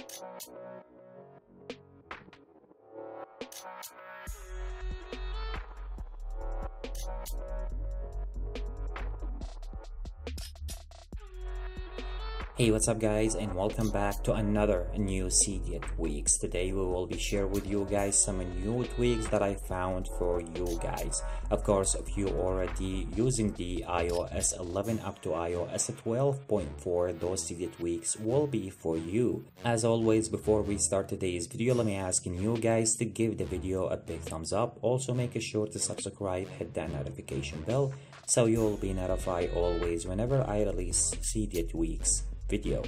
Thank you. Hey what's up guys and welcome back to another new Cydia tweaks. Today we will be share with you guys some new tweaks that I found for you guys. Of course if you already using the iOS 11 up to iOS 12.4 those Cydia tweaks will be for you. As always before we start today's video let me asking you guys to give the video a big thumbs up. Also make sure to subscribe hit that notification bell so you'll be notified always whenever I release Cydia tweaks video.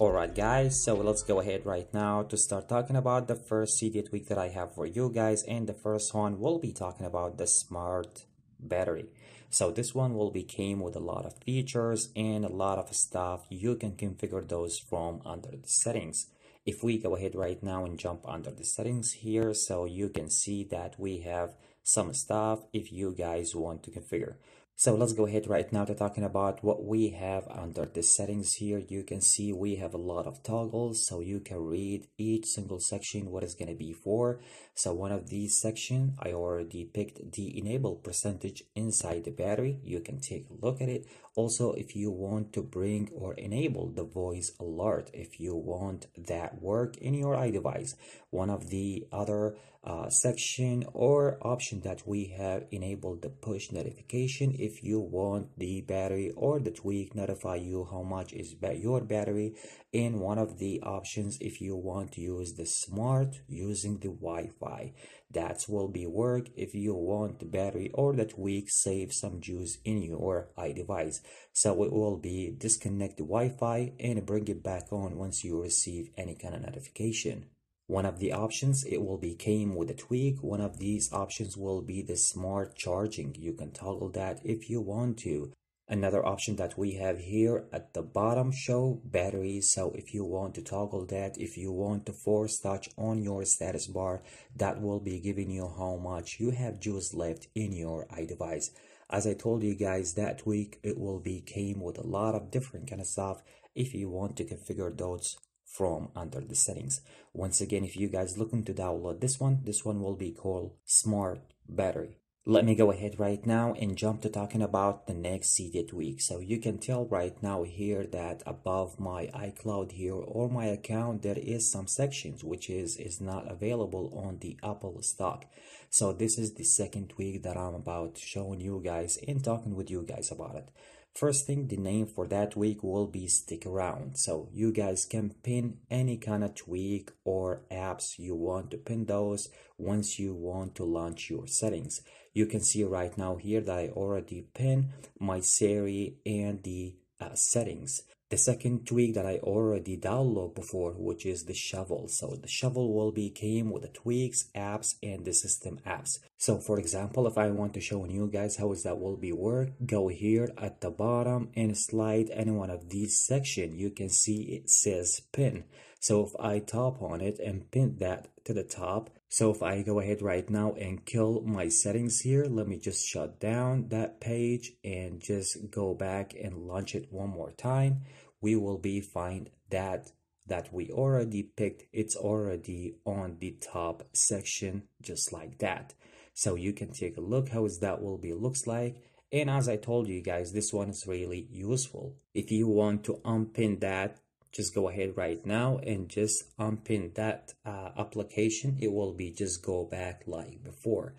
Alright guys, so let's go ahead right now to start talking about the first Cydia tweak that I have for you guys and the first one will be talking about the smart battery. So this one will be came with a lot of features and a lot of stuff you can configure those from under the settings. If we go ahead right now and jump under the settings here so you can see that we have some stuff if you guys want to configure. So let's go ahead right now to talking about what we have under the settings here. You can see we have a lot of toggles so you can read each single section what is going to be for. So one of these section I already picked the enable percentage inside the battery. You can take a look at it. Also if you want to bring or enable the voice alert if you want that work in your iDevice. One of the other uh, section or option that we have enabled the push notification. If you want the battery or the tweak notify you how much is your battery in one of the options. If you want to use the smart using the Wi-Fi. That will be work. If you want the battery or the tweak save some juice in your iDevice so it will be disconnect the Wi-Fi and bring it back on once you receive any kind of notification one of the options, it will be came with a tweak. One of these options will be the smart charging. You can toggle that if you want to. Another option that we have here at the bottom show batteries. So if you want to toggle that, if you want to force touch on your status bar, that will be giving you how much you have juice left in your iDevice. As I told you guys that tweak, it will be came with a lot of different kind of stuff if you want to configure those from under the settings. Once again, if you guys looking to download this one, this one will be called Smart Battery. Let me go ahead right now and jump to talking about the next Cydia tweak. So you can tell right now here that above my iCloud here or my account, there is some sections which is, is not available on the Apple stock. So this is the second tweak that I'm about showing you guys and talking with you guys about it. First thing, the name for that tweak will be StickAround. So you guys can pin any kind of tweak or apps you want to pin those once you want to launch your settings. You can see right now here that I already pinned my Siri and the uh, settings the second tweak that I already downloaded before, which is the Shuffle. So the Shuffle will be came with the tweaks, apps, and the system apps. So for example, if I want to show you guys how is that will be work, go here at the bottom and slide any one of these section. You can see it says pin. So if I tap on it and pin that to the top, so if I go ahead right now and kill my settings here, let me just shut down that page and just go back and launch it one more time. We will be find that that we already picked. It's already on the top section just like that. So you can take a look how is that will be looks like. And as I told you guys, this one is really useful. If you want to unpin that just go ahead right now and just unpin that uh, application. It will be just go back like before.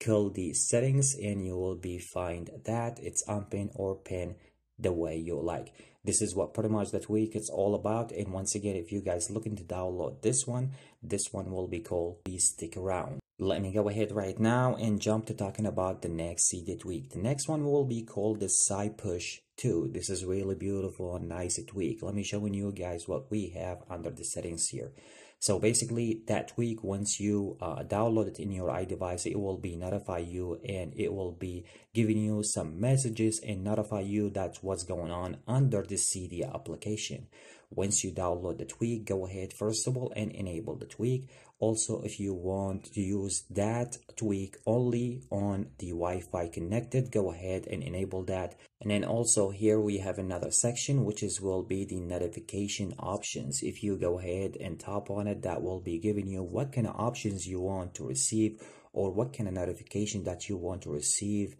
Kill the settings and you will be find that it's unpin or pin the way you like. This is what pretty much that tweak it's all about. And once again if you guys looking to download this one this one will be called please StickAround let me go ahead right now and jump to talking about the next Cydia tweak the next one will be called the CyPush 2 this is really beautiful and nice tweak let me show you guys what we have under the settings here. So basically that tweak once you uh, download it in your iDevice it will be notify you and it will be giving you some messages and notify you that's what's going on under the Cydia application. Once you download the tweak, go ahead first of all and enable the tweak. Also, if you want to use that tweak only on the Wi-Fi connected, go ahead and enable that. And then also here we have another section which is will be the notification options. If you go ahead and tap on it, that will be giving you what kind of options you want to receive or what kind of notification that you want to receive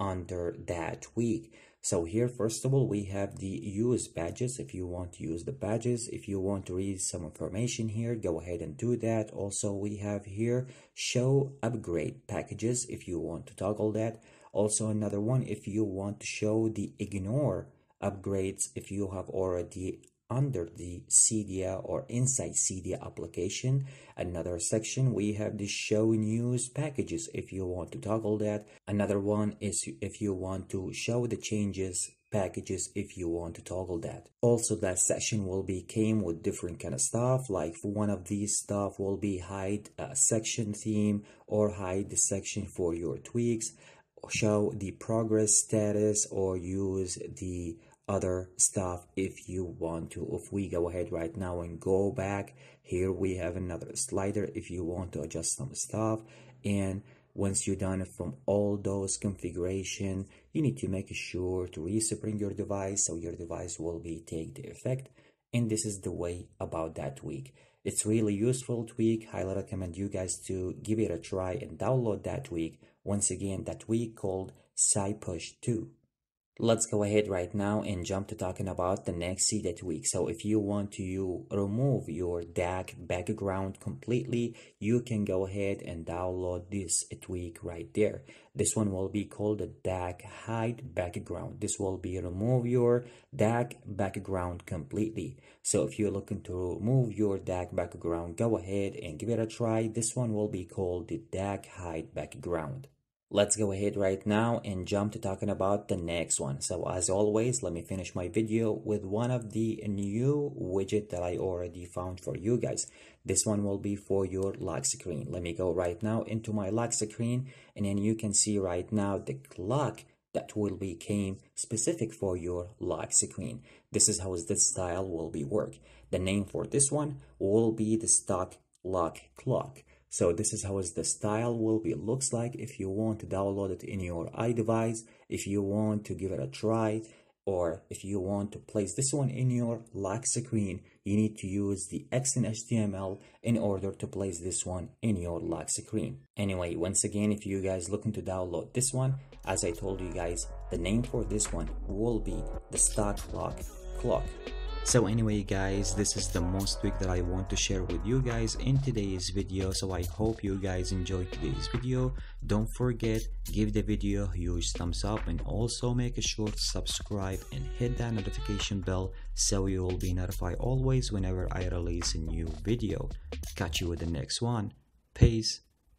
under that tweak. So here, first of all, we have the use badges. If you want to use the badges, if you want to read some information here, go ahead and do that. Also, we have here show upgrade packages if you want to toggle that. Also, another one, if you want to show the ignore upgrades if you have already under the Cydia or inside Cydia application. Another section, we have the show news packages if you want to toggle that. Another one is if you want to show the changes packages if you want to toggle that. Also that section will be came with different kind of stuff like one of these stuff will be hide a section theme or hide the section for your tweaks show the progress status or use the other stuff if you want to. If we go ahead right now and go back here we have another slider if you want to adjust some stuff. And once you're done from all those configuration you need to make sure to respring your device so your device will be take the effect. And this is the way about that tweak. It's really useful tweak. Highly recommend you guys to give it a try and download that tweak. Once again that tweak called CyPush 2 Let's go ahead right now and jump to talking about the next Cydia tweak. So if you want to remove your Dock background completely, you can go ahead and download this tweak right there. This one will be called the Dock hide background. This will be remove your Dock background completely. So if you're looking to remove your Dock background, go ahead and give it a try. This one will be called the Dock hide background. Let's go ahead right now and jump to talking about the next one. So as always, let me finish my video with one of the new widget that I already found for you guys. This one will be for your lock screen. Let me go right now into my lock screen and then you can see right now the clock that will become specific for your lock screen. This is how this style will be work. The name for this one will be the stock lock clock. So this is how the style will be looks like if you want to download it in your iDevice, if you want to give it a try, or if you want to place this one in your lock screen, you need to use the XN in HTML in order to place this one in your lock screen. Anyway, once again, if you guys looking to download this one, as I told you guys, the name for this one will be the stock lock clock. So anyway guys, this is the most tweak that I want to share with you guys in today's video. So I hope you guys enjoyed today's video. Don't forget, give the video a huge thumbs up and also make sure to subscribe and hit that notification bell so you will be notified always whenever I release a new video. Catch you with the next one. Peace.